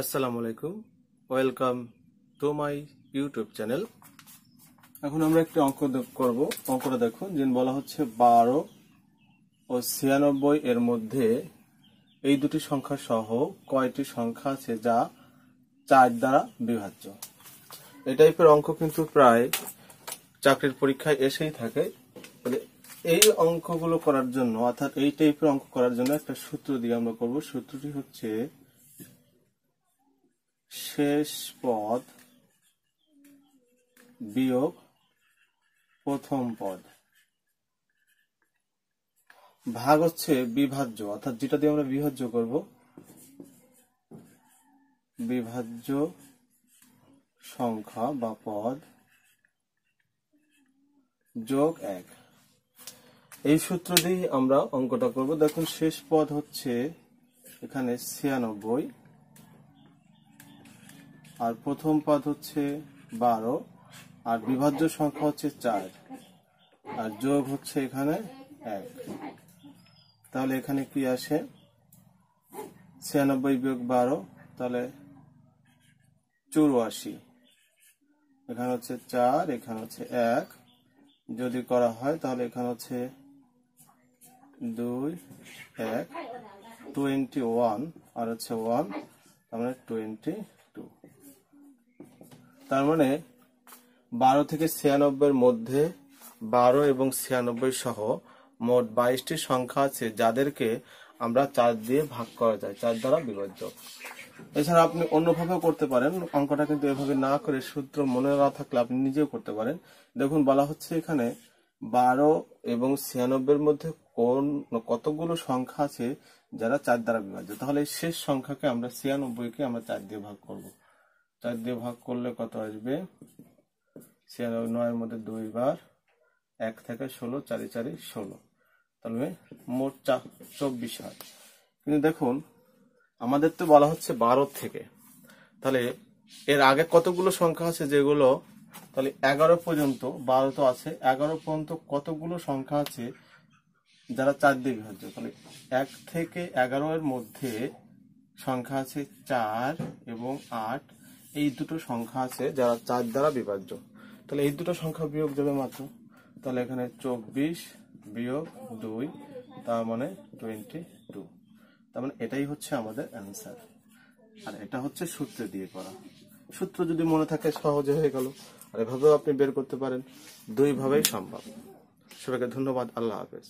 আসসালামু আলাইকুম। Welcome to my YouTube channel এখন আমরা একটি অঙ্ক করব। অঙ্কটা দেখুন যে বলা হচ্ছে বারো ও ছিয়ানব্বই এর মধ্যে এই দুটি সংখ্যা সহ কয়টি সংখ্যা আছে যা চার দ্বারা বিভাজ্য? এই টাইপের অঙ্ক কিন্তু প্রায় চাকরির পরীক্ষায় এসেই থাকে। মানে এই অঙ্কগুলো করার জন্য, অর্থাৎ এই টাইপের অঙ্ক করার জন্য একটা সূত্র দিয়ে আমরা করব। সূত্রটি হচ্ছে শেষ পদ বিয়োগ প্রথম পদ। ভাগ হচ্ছে বিভাজ্য, অর্থাৎ যেটা দিয়ে আমরা বিভাজ্য করব, বিভাজ্য সংখ্যা বা পদ যোগ এক। এই সূত্র দিয়ে আমরা অঙ্কটা করব। দেখুন, শেষ পদ হচ্ছে এখানে ছিয়ানব্বই আর প্রথম পদ হচ্ছে বারো, আর বিভাজ্য সংখ্যা হচ্ছে চার, আর যোগ হচ্ছে এখানে এক। তাহলে এখানে কি আসে? ছিয়ানব্বই বিয়োগ বারো, তাহলে চুরাশি। এখানে হচ্ছে চার, এখানে হচ্ছে এক। যদি করা হয়, তাহলে এখানে হচ্ছে দুই, এক, টোয়েন্টি ওয়ান, আর হচ্ছে ওয়ান, তার মানে টোয়েন্টি তার মানে বারো থেকে ছিয়ানব্বই মধ্যে বারো এবং ছিয়ানব্বই সহ মোট বাইশটি সংখ্যা আছে যাদেরকে আমরা চার দিয়ে ভাগ করা যায়, চার দ্বারা বিভাজ্য। এছাড়া আপনি অন্যভাবেও করতে পারেন, অঙ্কটা কিন্তু এভাবে না করে সূত্র মনে না থাকলে আপনি নিজেও করতে পারেন। দেখুন, বলা হচ্ছে এখানে বারো এবং ছিয়ানব্বইয়ের মধ্যে কোন কতগুলো সংখ্যা আছে যারা চার দ্বারা বিভাজ্য। তাহলে শেষ সংখ্যাকে আমরা ছিয়ানব্বইকে আমরা চার দিয়ে ভাগ করব। চার দিয়ে ভাগ করলে কত আসবে? ছিয়ানব্বই নয়ের মধ্যে দুই বার এক থেকে ষোলো, চারি চারি, ষোলো। তাহলে মোট চা চব্বিশ হয় কিন্তু দেখুন, আমাদের তো বলা হচ্ছে বারো থেকে। তাহলে এর আগে কতগুলো সংখ্যা আছে যেগুলো, তাহলে এগারো পর্যন্ত, বারো তো আছে, এগারো পর্যন্ত কতগুলো সংখ্যা আছে যারা চার দিয়ে বিভাজ্য? তাহলে এক থেকে এগারো এর মধ্যে সংখ্যা আছে চার এবং আট। এই দুটো সংখ্যা আছে যারা চার দ্বারা বিভাজ্য। তাহলে এই দুটো সংখ্যা বিয়োগ যাবে মাত্র। তাহলে এখানে চব্বিশ বিয়োগ দুই, তার মানে টোয়েন্টি টু। তার মানে এটাই হচ্ছে আমাদের অ্যান্সার। আর এটা হচ্ছে সূত্র দিয়ে করা। সূত্র যদি মনে থাকে সহজে হয়ে গেল। আর এভাবেও আপনি বের করতে পারেন। দুইভাবেই সম্ভব। সবাইকে ধন্যবাদ। আল্লাহ হাফেজ।